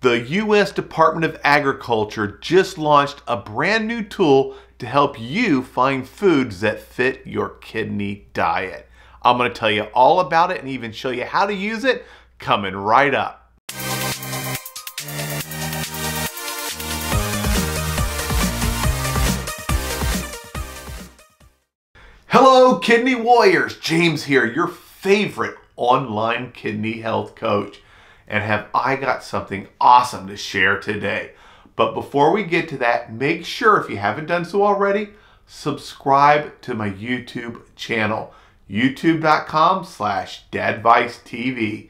The U.S. Department of Agriculture just launched a brand new tool to help you find foods that fit your kidney diet. I'm going to tell you all about it and even show you how to use it coming right up. Hello, kidney warriors. James here, your favorite online kidney health coach and have I got something awesome to share today. But before we get to that, make sure if you haven't done so already, subscribe to my YouTube channel, youtube.com slash dadvicetv.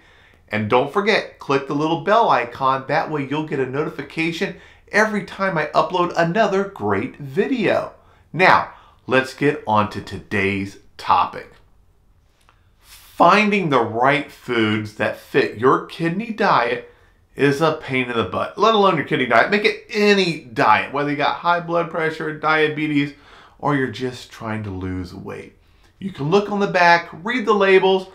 And don't forget, click the little bell icon. That way you'll get a notification every time I upload another great video. Now, let's get on to today's topic. Finding the right foods that fit your kidney diet is a pain in the butt, let alone your kidney diet. Make it any diet, whether you got high blood pressure, diabetes, or you're just trying to lose weight. You can look on the back, read the labels,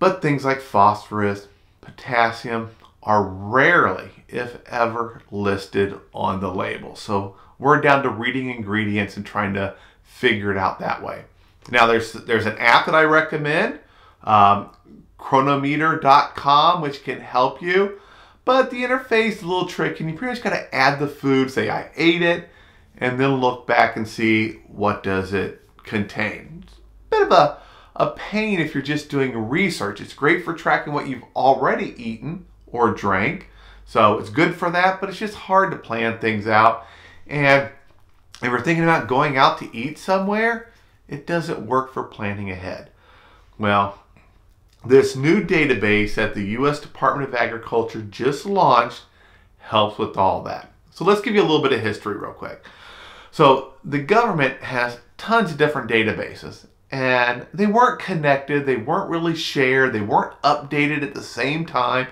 but things like phosphorus, potassium are rarely, if ever, listed on the label. So we're down to reading ingredients and trying to figure it out that way. Now there's there's an app that I recommend um, cronometer.com, which can help you. But the interface is a little tricky, and you pretty much got to add the food, say I ate it, and then look back and see what does it contain. It's a bit of a, a pain if you're just doing research. It's great for tracking what you've already eaten or drank. So it's good for that, but it's just hard to plan things out. And if we're thinking about going out to eat somewhere, it doesn't work for planning ahead. Well, this new database that the U.S. Department of Agriculture just launched helps with all that. So let's give you a little bit of history real quick. So the government has tons of different databases and they weren't connected, they weren't really shared, they weren't updated at the same time.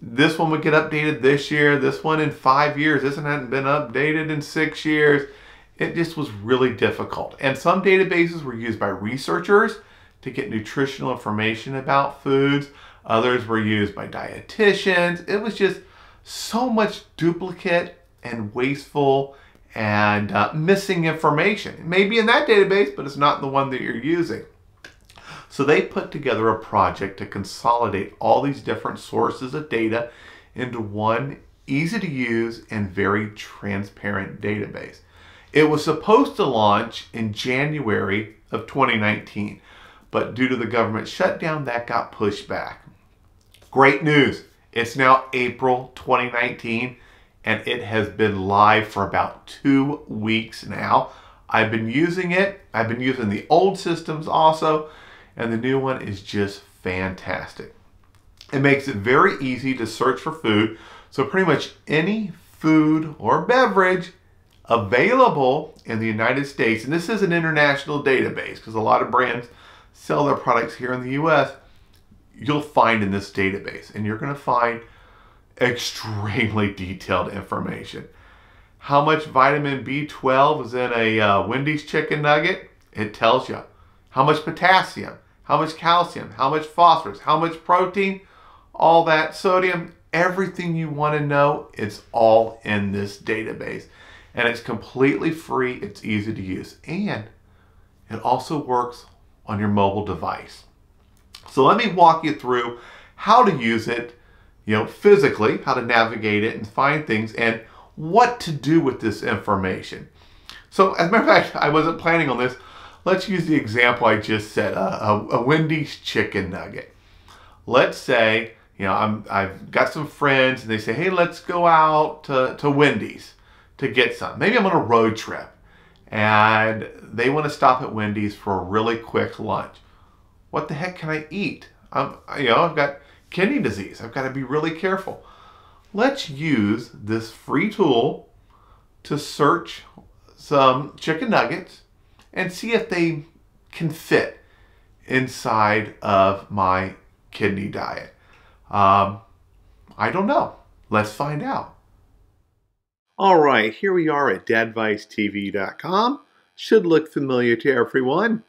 This one would get updated this year, this one in five years, this one hadn't been updated in six years. It just was really difficult. And some databases were used by researchers to get nutritional information about foods. Others were used by dietitians. It was just so much duplicate and wasteful and uh, missing information. It may be in that database, but it's not the one that you're using. So they put together a project to consolidate all these different sources of data into one easy to use and very transparent database. It was supposed to launch in January of 2019 but due to the government shutdown, that got pushed back. Great news. It's now April 2019 and it has been live for about two weeks now. I've been using it. I've been using the old systems also, and the new one is just fantastic. It makes it very easy to search for food. So pretty much any food or beverage available in the United States, and this is an international database because a lot of brands sell their products here in the US, you'll find in this database. And you're going to find extremely detailed information. How much vitamin B12 is in a uh, Wendy's chicken nugget? It tells you. How much potassium, how much calcium, how much phosphorus, how much protein, all that sodium, everything you want to know, it's all in this database. And it's completely free, it's easy to use. And it also works on your mobile device. So let me walk you through how to use it, you know, physically, how to navigate it and find things and what to do with this information. So as a matter of fact, I wasn't planning on this. Let's use the example I just said, a, a, a Wendy's chicken nugget. Let's say, you know, I'm, I've got some friends and they say, hey, let's go out to, to Wendy's to get some. Maybe I'm on a road trip and they want to stop at Wendy's for a really quick lunch. What the heck can I eat? I'm, you know, I've got kidney disease. I've got to be really careful. Let's use this free tool to search some chicken nuggets and see if they can fit inside of my kidney diet. Um, I don't know. Let's find out. All right, here we are at dadvicetv.com. Should look familiar to everyone.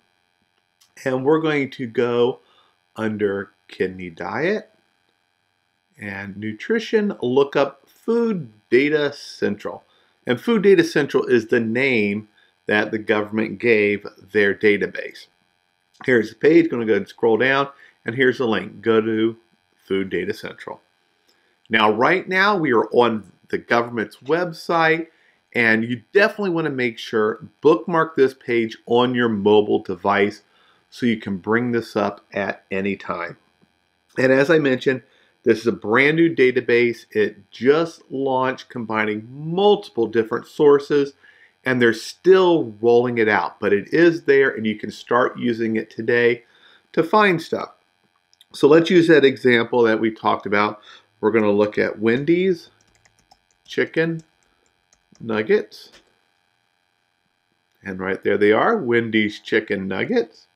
And we're going to go under kidney diet. and nutrition, look up Food Data Central. And Food Data Central is the name that the government gave their database. Here's the page, going to go and scroll down, and here's the link. Go to Food Data Central. Now, right now, we are on the government's website, and you definitely want to make sure bookmark this page on your mobile device so you can bring this up at any time. And as I mentioned, this is a brand new database. It just launched combining multiple different sources and they're still rolling it out, but it is there and you can start using it today to find stuff. So let's use that example that we talked about. We're going to look at Wendy's chicken nuggets. And right there they are, Wendy's chicken nuggets.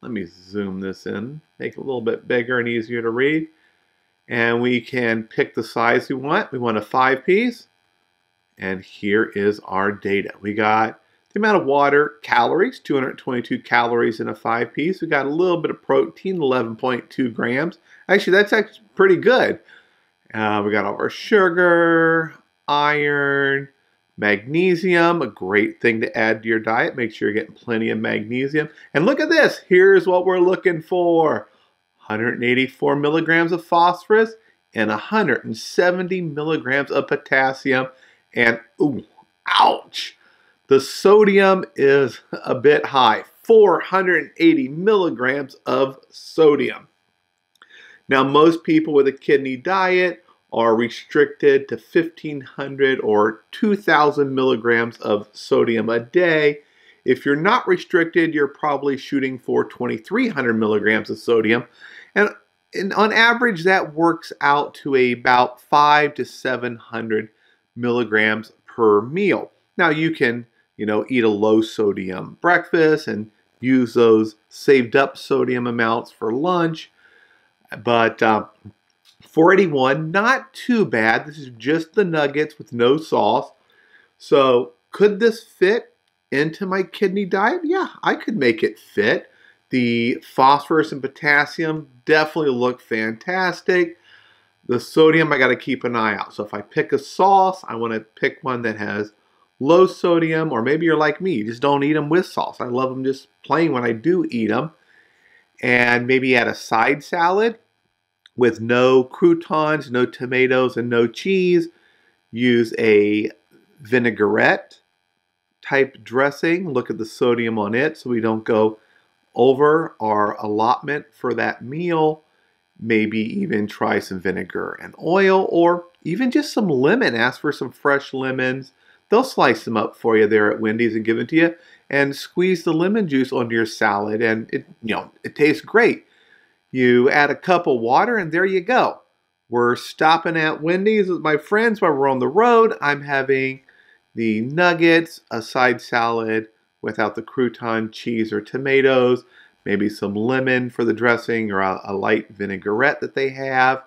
Let me zoom this in, make it a little bit bigger and easier to read. And we can pick the size we want. We want a five piece. And here is our data. We got the amount of water, calories, 222 calories in a five piece. We got a little bit of protein, 11.2 grams. Actually, that's actually pretty good. Uh, we got all our sugar, iron, magnesium, a great thing to add to your diet. Make sure you're getting plenty of magnesium. And look at this. Here's what we're looking for. 184 milligrams of phosphorus and 170 milligrams of potassium. And, ooh, ouch, the sodium is a bit high, 480 milligrams of sodium. Now, most people with a kidney diet are restricted to 1500 or 2000 milligrams of sodium a day. If you're not restricted, you're probably shooting for 2300 milligrams of sodium. And, and on average, that works out to about 5 to 700 milligrams per meal. Now, you can, you know, eat a low sodium breakfast and use those saved up sodium amounts for lunch. But uh, 481, not too bad. This is just the nuggets with no sauce. So could this fit into my kidney diet? Yeah, I could make it fit. The phosphorus and potassium definitely look fantastic. The sodium, I got to keep an eye out. So if I pick a sauce, I want to pick one that has low sodium, or maybe you're like me, you just don't eat them with sauce. I love them just plain when I do eat them. And maybe add a side salad with no croutons, no tomatoes, and no cheese. Use a vinaigrette type dressing. Look at the sodium on it so we don't go over our allotment for that meal. Maybe even try some vinegar and oil or even just some lemon. Ask for some fresh lemons. They'll slice them up for you there at Wendy's and give it to you. And squeeze the lemon juice onto your salad, and it you know it tastes great. You add a cup of water, and there you go. We're stopping at Wendy's with my friends while we're on the road. I'm having the nuggets, a side salad without the crouton, cheese, or tomatoes, maybe some lemon for the dressing or a, a light vinaigrette that they have,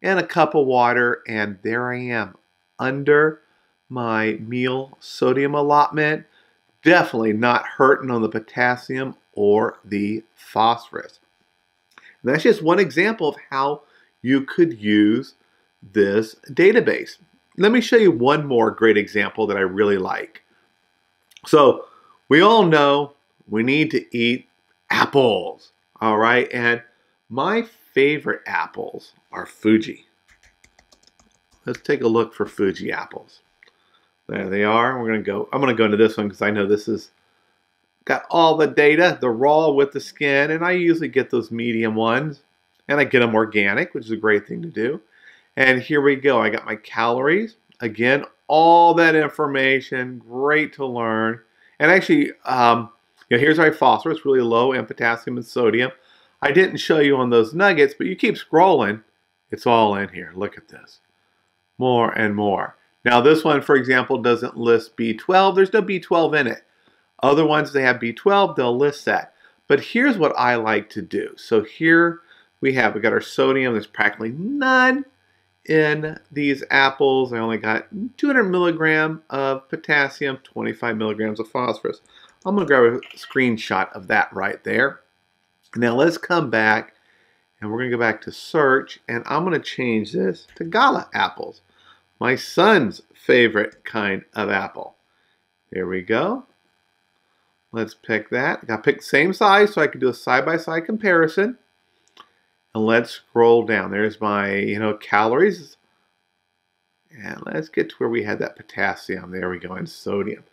and a cup of water, and there I am under my meal sodium allotment. Definitely not hurting on the potassium or the phosphorus. And that's just one example of how you could use this database. Let me show you one more great example that I really like. So we all know we need to eat apples, all right? And my favorite apples are Fuji. Let's take a look for Fuji apples. There they are. We're gonna go, I'm gonna go into this one because I know this is got all the data, the raw with the skin, and I usually get those medium ones. And I get them organic, which is a great thing to do. And here we go. I got my calories. Again, all that information, great to learn. And actually, um, you know, here's my phosphorus, really low, and potassium and sodium. I didn't show you on those nuggets, but you keep scrolling, it's all in here. Look at this. More and more. Now, this one, for example, doesn't list B12. There's no B12 in it. Other ones, they have B12, they'll list that. But here's what I like to do. So here we have, we got our sodium, there's practically none in these apples. I only got 200 milligram of potassium, 25 milligrams of phosphorus. I'm gonna grab a screenshot of that right there. Now let's come back And we're going to go back to search, and I'm going to change this to Gala apples, my son's favorite kind of apple. There we go. Let's pick that. I got to pick the same size so I can do a side-by-side -side comparison. And let's scroll down. There's my, you know, calories. And let's get to where we had that potassium. There we go, and sodium.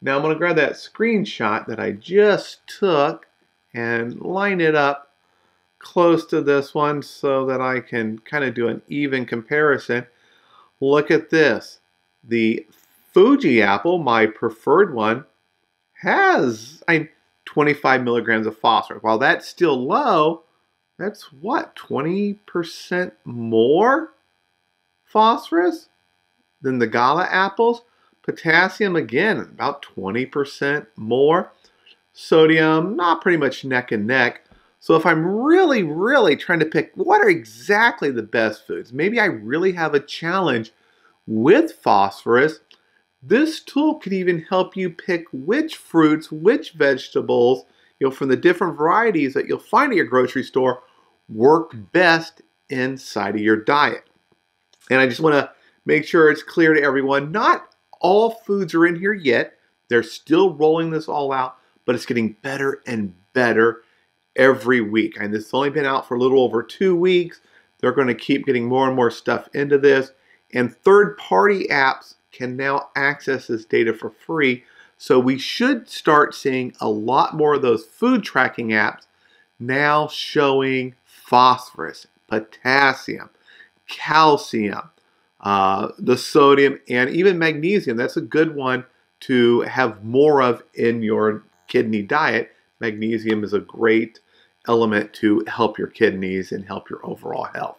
Now I'm going to grab that screenshot that I just took and line it up close to this one so that I can kind of do an even comparison. Look at this. The Fuji apple, my preferred one, has I 25 milligrams of phosphorus. While that's still low, that's what, 20% more phosphorus than the Gala apples? Potassium, again, about 20% more. Sodium, not pretty much neck and neck. So if I'm really, really trying to pick what are exactly the best foods, maybe I really have a challenge with phosphorus, this tool can even help you pick which fruits, which vegetables, you know, from the different varieties that you'll find at your grocery store work best inside of your diet. And I just want to make sure it's clear to everyone, not all foods are in here yet. They're still rolling this all out, but it's getting better and better every week. And this has only been out for a little over two weeks. They're going to keep getting more and more stuff into this. And third party apps can now access this data for free. So we should start seeing a lot more of those food tracking apps now showing phosphorus, potassium, calcium, uh, the sodium, and even magnesium. That's a good one to have more of in your kidney diet. Magnesium is a great element to help your kidneys and help your overall health.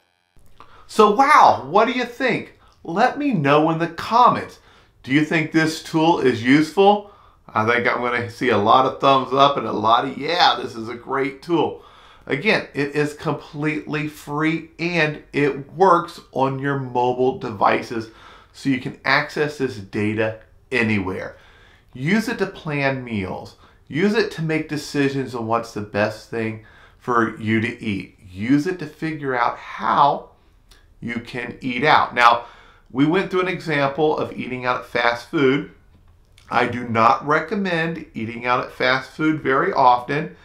So, wow, what do you think? Let me know in the comments. Do you think this tool is useful? I think I'm going to see a lot of thumbs up and a lot of, yeah, this is a great tool. Again, it is completely free and it works on your mobile devices so you can access this data anywhere. Use it to plan meals. Use it to make decisions on what's the best thing for you to eat. Use it to figure out how you can eat out. Now, we went through an example of eating out at fast food. I do not recommend eating out at fast food very often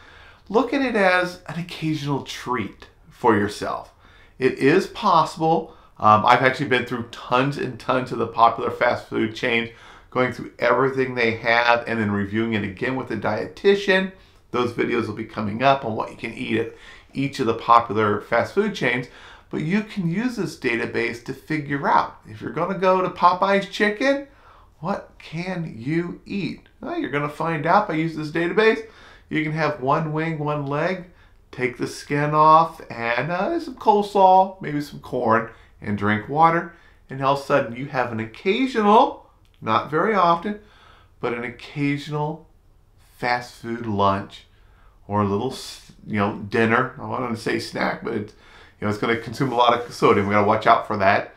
look at it as an occasional treat for yourself. It is possible. Um, I've actually been through tons and tons of the popular fast food chains, going through everything they have and then reviewing it again with a dietitian. Those videos will be coming up on what you can eat at each of the popular fast food chains. But you can use this database to figure out if you're going to go to Popeye's Chicken, what can you eat? Well, you're going to find out by using this database. You can have one wing, one leg, take the skin off, and uh, some coleslaw, maybe some corn, and drink water. And all of a sudden, you have an occasional, not very often, but an occasional fast food lunch or a little, you know, dinner. I want to say snack, but it's, you know, it's going to consume a lot of sodium. We got to watch out for that.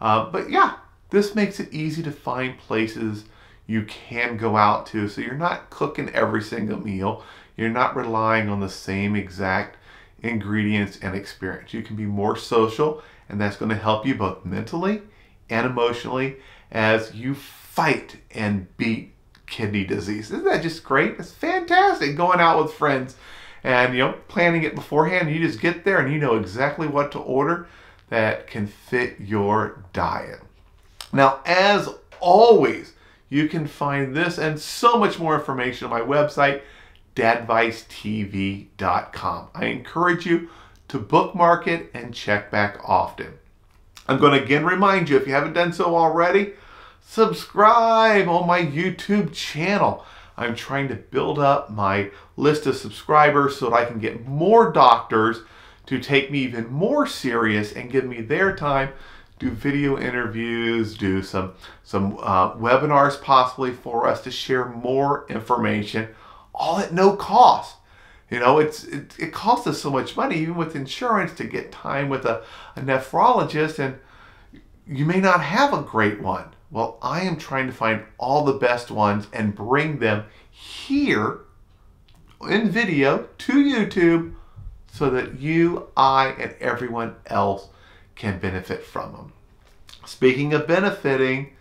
Uh, but yeah, this makes it easy to find places you can go out to. So you're not cooking every single meal. You're not relying on the same exact ingredients and experience. You can be more social, and that's going to help you both mentally and emotionally as you fight and beat kidney disease. Isn't that just great? It's fantastic going out with friends and you know planning it beforehand. You just get there and you know exactly what to order that can fit your diet. Now, as always, you can find this and so much more information on my website, dadvicetv.com. I encourage you to bookmark it and check back often. I'm going to again remind you, if you haven't done so already, subscribe on my YouTube channel. I'm trying to build up my list of subscribers so that I can get more doctors to take me even more serious and give me their time do video interviews, do some some uh, webinars possibly for us to share more information, all at no cost. You know, it's it, it costs us so much money, even with insurance, to get time with a, a nephrologist, and you may not have a great one. Well, I am trying to find all the best ones and bring them here in video to YouTube so that you, I, and everyone else can benefit from them. Speaking of benefiting,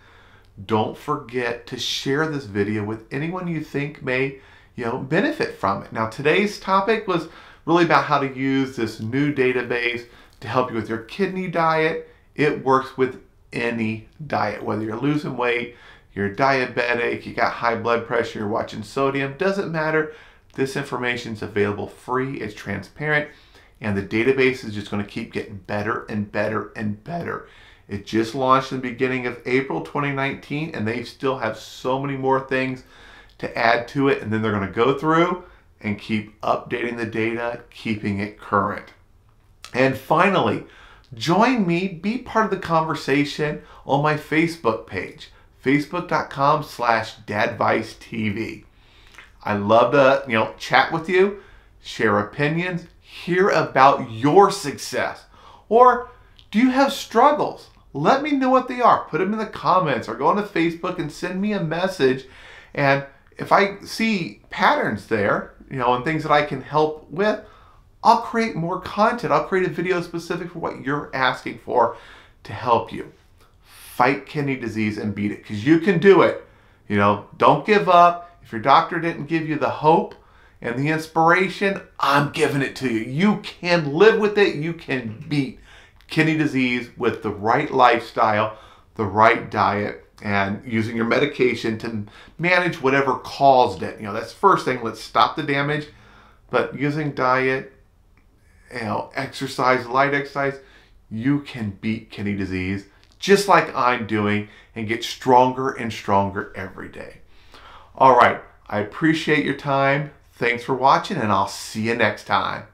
don't forget to share this video with anyone you think may you know benefit from it. Now today's topic was really about how to use this new database to help you with your kidney diet. It works with any diet, whether you're losing weight, you're diabetic, you got high blood pressure, you're watching sodium, doesn't matter. This information is available free, it's transparent, and the database is just going to keep getting better and better and better. It just launched in the beginning of April 2019, and they still have so many more things to add to it. And then they're going to go through and keep updating the data, keeping it current. And finally, join me, be part of the conversation on my Facebook page, facebook.com slash dadvicetv. I love to, you know, chat with you, share opinions, hear about your success. Or do you have struggles? Let me know what they are. Put them in the comments or go on to Facebook and send me a message. And if I see patterns there, you know, and things that I can help with, I'll create more content. I'll create a video specific for what you're asking for to help you. Fight kidney disease and beat it because you can do it. You know, don't give up. If your doctor didn't give you the hope and the inspiration, I'm giving it to you. You can live with it. You can beat kidney disease with the right lifestyle, the right diet, and using your medication to manage whatever caused it. You know, that's first thing. Let's stop the damage. But using diet, you know, exercise, light exercise, you can beat kidney disease just like I'm doing and get stronger and stronger every day. All right. I appreciate your time. Thanks for watching and I'll see you next time.